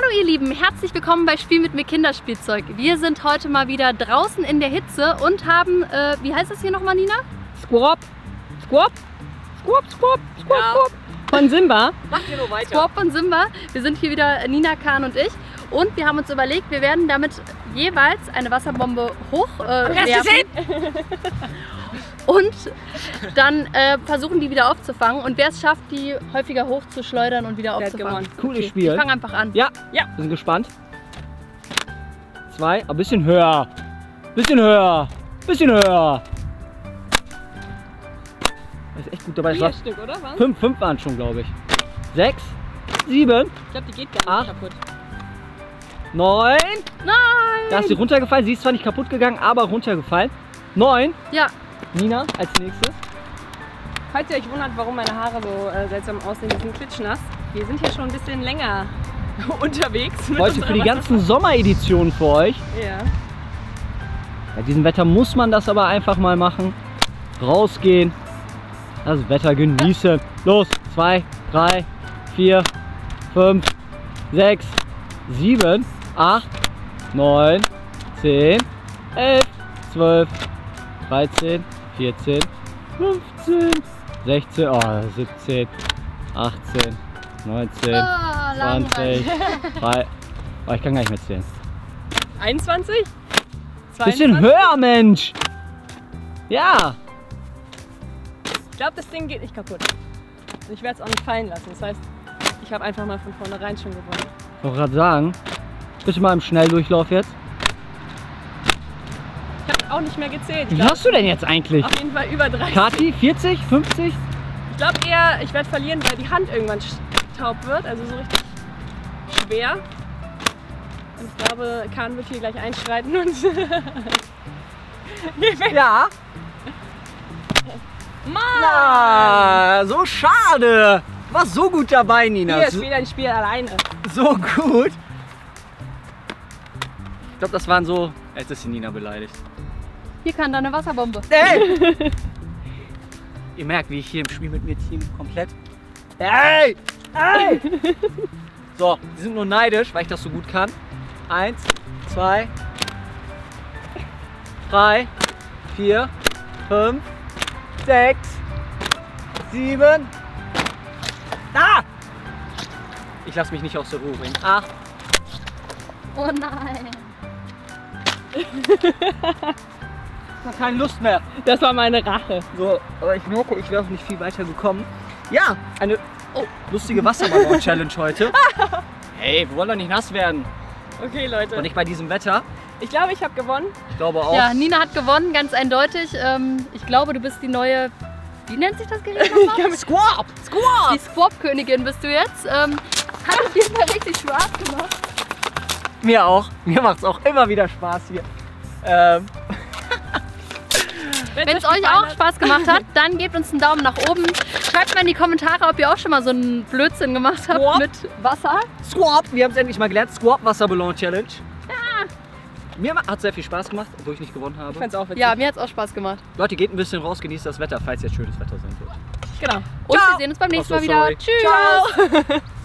Hallo ihr Lieben, herzlich willkommen bei Spiel mit mir Kinderspielzeug. Wir sind heute mal wieder draußen in der Hitze und haben, äh, wie heißt das hier nochmal Nina? Squab. Squab. Squab, Squab, Squab, Ja. Squab. Von Simba. Macht ihr nur weiter. Squab und Simba. Wir sind hier wieder Nina, Kahn und ich. Und wir haben uns überlegt, wir werden damit jeweils eine Wasserbombe hoch äh. Und dann äh, versuchen die wieder aufzufangen. Und wer es schafft, die häufiger hochzuschleudern und wieder aufzufangen. Cooles Ich Spiel. fange einfach an. Ja, Ja. wir sind gespannt. Zwei, ein bisschen höher. Bisschen höher. Bisschen höher. Das ist echt gut dabei. Vier war Stück, oder? Was? fünf, fünf waren schon, glaube ich. Sechs, sieben, Ich glaube, die geht gar nicht Acht. kaputt. Neun. Nein! Da ist sie runtergefallen. Sie ist zwar nicht kaputt gegangen, aber runtergefallen. Neun. Ja, Nina als nächstes. Falls ihr euch wundert, warum meine Haare so äh, seltsam aussehen, die sind klitschnass. Wir sind hier schon ein bisschen länger unterwegs. Heute für die ganzen Sommereditionen für euch. Ja. Bei diesem Wetter muss man das aber einfach mal machen. Rausgehen, das Wetter genießen. Los, zwei, drei, vier, fünf, sechs, sieben, acht, neun, zehn, elf, zwölf, dreizehn, vierzehn, fünfzehn, sechzehn, oh, 17, 18, 19, Ah, 20, langweilig. 3, oh, ich kann gar nicht mehr zählen. 21? Bisschen 22? höher, Mensch! Ja! Ich glaube, das Ding geht nicht kaputt. Und ich werde es auch nicht fallen lassen. Das heißt, ich habe einfach mal von vornherein schon gewonnen. Ich wollte gerade sagen, bitte mal im Schnelldurchlauf jetzt. Ich habe auch nicht mehr gezählt. Wie hast du denn jetzt eigentlich? Auf jeden Fall über 30. Kati, 40, 50? Ich glaube eher, ich werde verlieren, weil die Hand irgendwann taub wird. Also so richtig schwer. Und ich glaube, Kahn wird hier gleich einschreiten und. Ja. Mann! so schade! War so gut dabei, Nina. Hier So, spielt ein Spiel alleine. so gut. Ich glaube, das waren so. Jetzt ist die Nina beleidigt. Hier kann deine Wasserbombe. Ey! Ihr merkt, wie ich hier im Spiel mit mir Team komplett. Ey! Ey! So, die sind nur neidisch, weil ich das so gut kann. Eins, zwei, drei, vier, fünf, sechs, sieben. Da! Ich lasse mich nicht aus der Ruhe bringen. Acht. Oh nein. Ich hab keine Lust mehr. Das war meine Rache. So, aber ich merke, ich wäre auch nicht viel weiter gekommen. Ja, eine oh, lustige Wasserballon-Challenge heute. Hey, wir wollen doch nicht nass werden. Okay, Leute. Und nicht bei diesem Wetter. Ich glaube, ich habe gewonnen. Ich glaube auch. Ja, Nina hat gewonnen, ganz eindeutig. Ähm, ich glaube, du bist die neue, wie nennt sich das Gerät nochmal? Squab! Squab! Die Squab-Königin bist du jetzt. Ähm, hat auf jeden Fall richtig Spaß gemacht. Mir auch. Mir macht es auch immer wieder Spaß hier. Ähm, Wenn es euch auch Spaß gemacht hat, dann gebt uns einen Daumen nach oben. Schreibt mal in die Kommentare, ob ihr auch schon mal so einen Blödsinn gemacht habt Squab. mit Wasser. Squab! Wir haben es endlich mal gelernt. Squab Wasserballon-Challenge. Mir hat sehr viel Spaß gemacht, obwohl ich nicht gewonnen Ich habe. fand's auch witzig. Ja, mir hat es auch Spaß gemacht. Leute, geht ein bisschen raus, genießt das Wetter, falls jetzt schönes Wetter sein wird. genau. Und Ciao. wir sehen uns beim nächsten Mal wieder. sorry. Tschüss! Ciao.